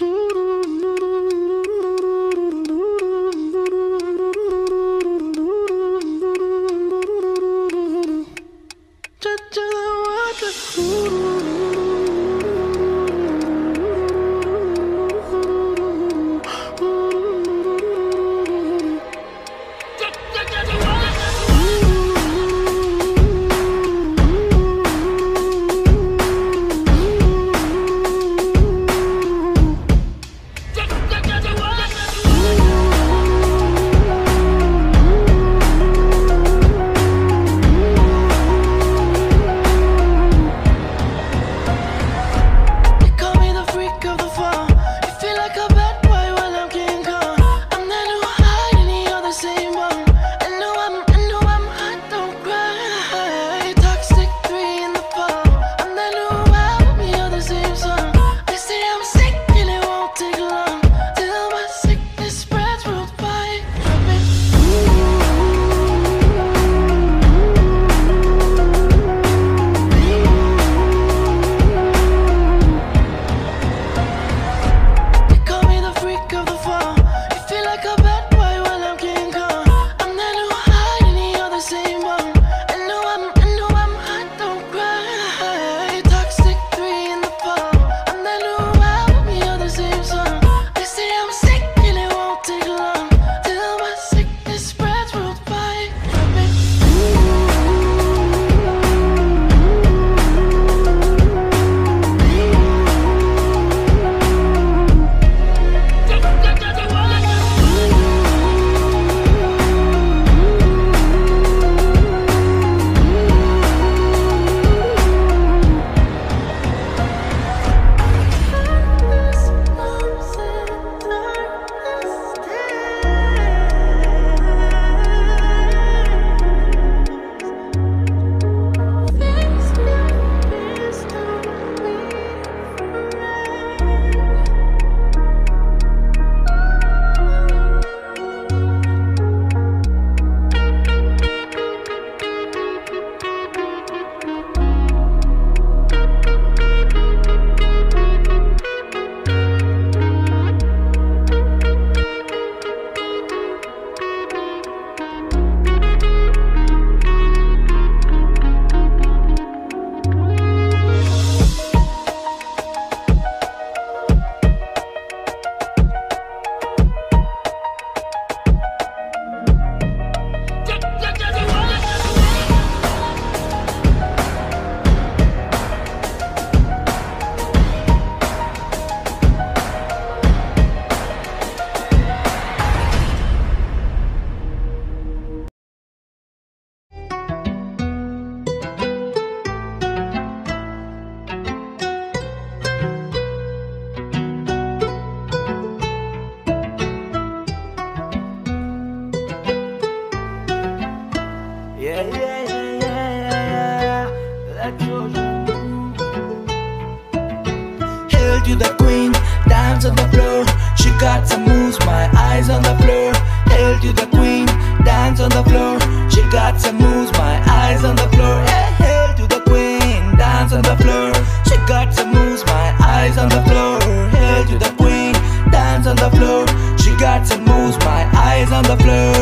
Ooh. Hail to the queen, dance on the floor. She got some moves, my eyes on the floor. Hail to the queen, dance on the floor. She got some moves, my eyes on the floor. Hey, hail to the queen, dance on the floor. She got some moves, my eyes on the floor. Hail to the queen, dance on the floor. She got some moves, my eyes on the floor.